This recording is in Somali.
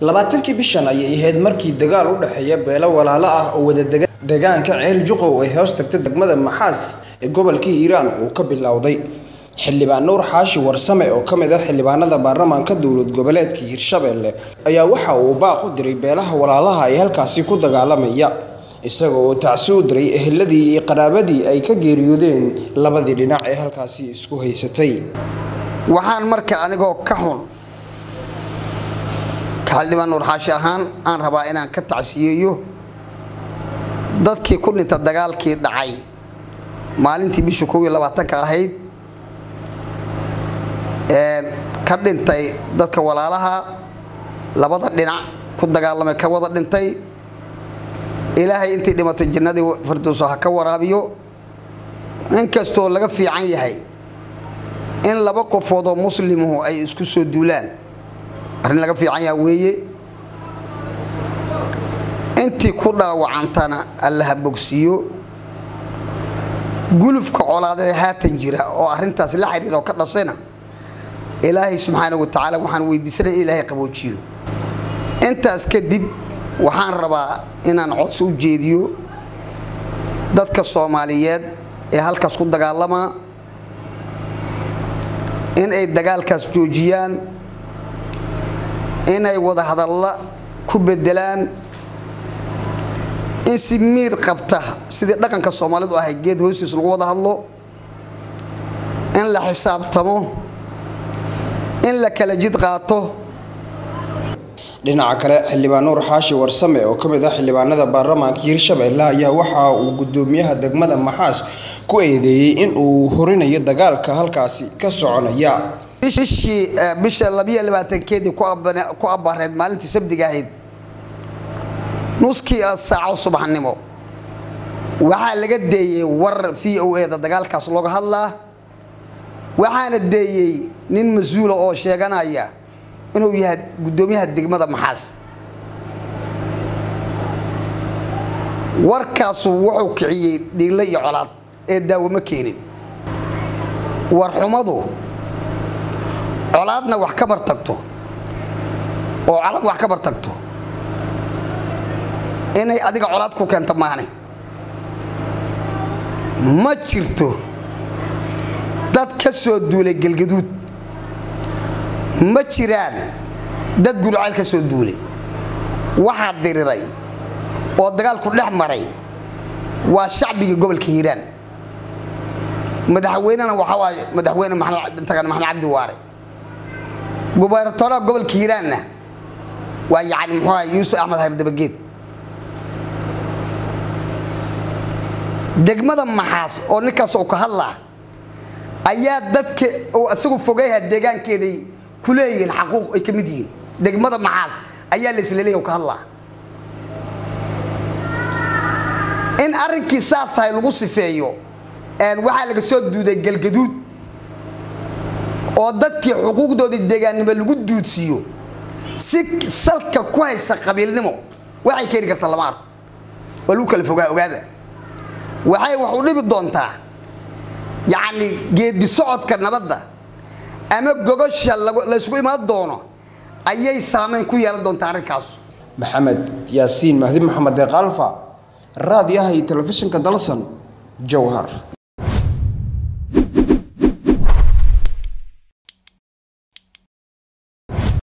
labaatankii bishan ayay ahayd markii dagaal u dhexeeya beelo walaalo ah oo wada dega deegaanka ceel juqow ay hoos tagta degmada maxaas ee gobolka hiiraan uu ka bilowday. Xildhibaan nuur xaashi warsame oo ka mid ah xildhibaanada baarlamaanka dowlad goboleedka hiirshabelle ayaa waxa uu baaq u diray beelaha walaalaha ee halkaasi ku dagaalamaya isaga oo tacsi u diray eheladii iyo qaraabadii ay ka geeriyoodeen labadii dhinac ee halkaasi isku haysatay. Waxaan marka anigoo ka xun xildhibaan nuur xaashi ahaan aan rabaa inaan ka tacsiyeeyo dadkii ku dhinta dagaalkii dhacay. Maalintii bisha kow iyo labaatanka ahayd ka dhintay dadka walaalaha labada dhinac ku dagaalamay ka wada dhintay. Ilaahay intii dhimatay jannadii firdowso ha ka waraabiyo. Inkastoo laga fiican yahay in laba qofood oo muslimuhu ay isku soo duulaan arrin laga fiican yaha weeye. Intii ku dhaawacantana allaha bogsiiyo. Gulufka colaadee haatan jira oo arintaas la xiriir oo ka dhashayna ilaahay subxaana wa tacaala waxaan weydiisanay in ilaahay qaboojiyo. Intaas kadib waxaan rabaa inaan codsi u jeediyo dadka soomaaliyeed ee halkaas ku dagaalamaa in ay dagaalkaas joojiyaan inay wada hadalla ku bedelaan in si miir qabta sidii dhaqanka soomaalidu ahay geed hoostiis lagu wada hadlo in la xisaabtamo in la kala jid qaato. Dhinaca kale xildhibaan nuur xaashi warsame oo ka mid ah xildhibaanada baarlamaanka hiirshabelle ayaa waxa uu gudoomiyaha degmada maxaas ku eedeeyey in uu horinayo dagaalka halkaasi ka soconaya bishii bisha labiyo labaatankeedii ku abaareed maalintii sabdiga ahayd. Nuskii saaco subaxnimo. Waxaa laga deeyey war v o e da dagaalkaas looga hadlaa. Waxaana deeyey nin mas'uula oo sheeganaya inuu yahay gudoomiyaha degmada maxaas. Warkaasu wuxuu kiciyey dhiille iyo colaad ee daawamo keenin. Warxumadu colaadna wax ka bartagto oo colaad wax ka bartagto inay adiga colaad ku keento maane ma jirto dad ka soo duulay gelgaduud. ma jiraan dad gulcayl ka soo duulay. waxaa diriray oo dagaalku dhex maray waa shacbigii gobolka hiiraan. madaxweynena waxaa waaye madaxweyne maxamed cabdi waare gubernatoraha gobolka hiiraanna waa yani muxuu aha yuusuf axmed hayr dabageed degmada maxaas oo ninkaas oo ka hadlaa ayaa dadka oo isagu fogayha deegaankeeday ku leeyihiin xaquuq ay ka mid yihiin. Degmada maxaas ayaa la isla leeyahy ka hadlaa in arrinkii saasahay lagu sifeeyo waxaa laga soo duuday galgaduud oo dadkii xuquuqdoodii deegaannimo lagu duudsiiyo si salka ku haysa qabiilnimo waxay keeni kartaa lama arko. Waa lagu kala fogaa ogaada. Waxay wax u dhibi doontaa yacni geedi socodka nabadda ama gogosha laysgu imaan doono ayay saamayn ku yeelan doontaa arrinkaas. Maxamed yaasiin mahdi maxamed deeqaalfa raadiyaha iyo telefishinka dalsan jowhar